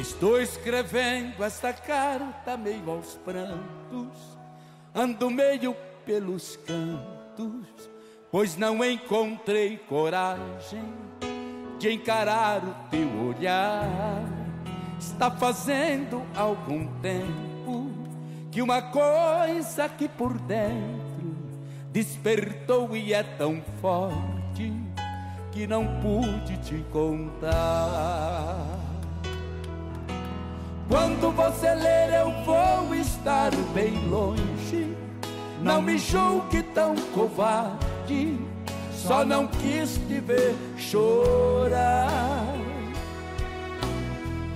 Estou escrevendo esta carta meio aos prantos, ando meio pelos cantos, pois não encontrei coragem de encarar o teu olhar. Está fazendo algum tempo que uma coisa que por dentro despertou e é tão forte que não pude te contar. Quando você ler, eu vou estar bem longe. Não me julgue tão covarde, só não quis te ver chorar.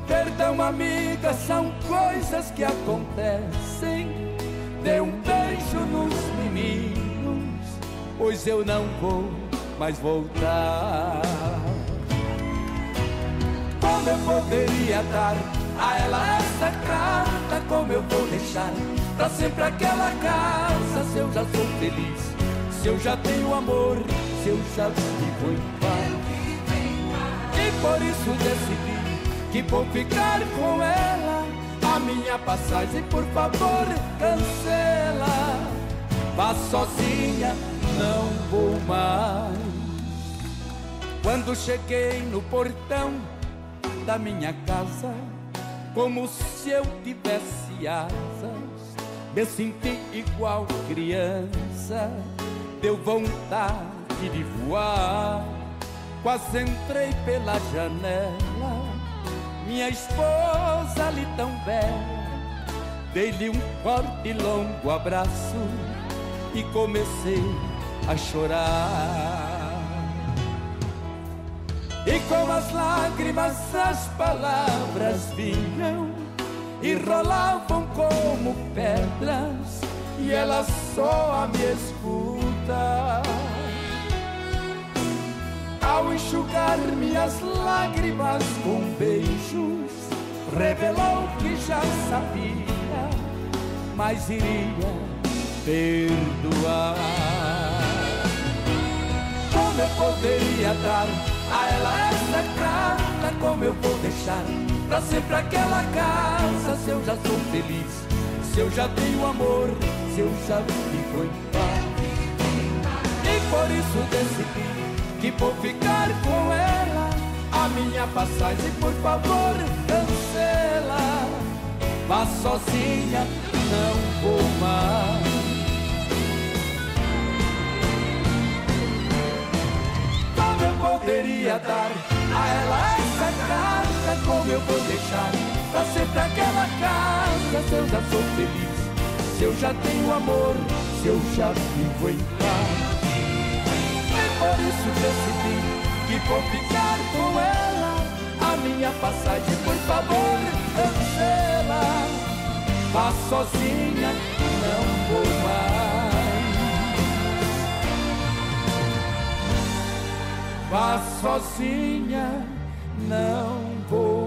Perdão, amiga, são coisas que acontecem. Dê um beijo nos meninos, pois eu não vou mais voltar. Como eu poderia dar a ela essa carta, como eu vou deixar pra sempre aquela casa? Se eu já sou feliz, se eu já tenho amor, se eu já vivo em paz. E por isso decidi que vou ficar com ela. A minha passagem, por favor, cancela. Vá sozinha, não vou mais. Quando cheguei no portão da minha casa, como se eu tivesse asas, me senti igual criança, deu vontade de voar. Quase entrei pela janela, minha esposa ali tão bela, dei-lhe um forte e longo abraço e comecei a chorar. E com as lágrimas as palavras vinham e rolavam como pedras, e ela só me escuta. Ao enxugar minhas lágrimas com beijos, revelou que já sabia, mas iria perdoar. Como eu poderia dar como eu vou deixar pra sempre aquela casa? Se eu já sou feliz, se eu já tenho amor, se eu já vivo em paz. E por isso decidi que vou ficar com ela. A minha passagem, por favor, cancela. Vá sozinha, não vou mais. Como eu poderia dar a ela carta? Como eu vou deixar pra sempre aquela casa? Se eu já sou feliz, se eu já tenho amor, se eu já vivo em paz. E por isso decidi que vou ficar com ela. A minha passagem, por favor, cancela. Vá sozinha, não vou mais. Vá sozinha, não vou.